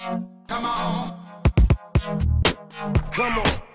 Come on. Come on.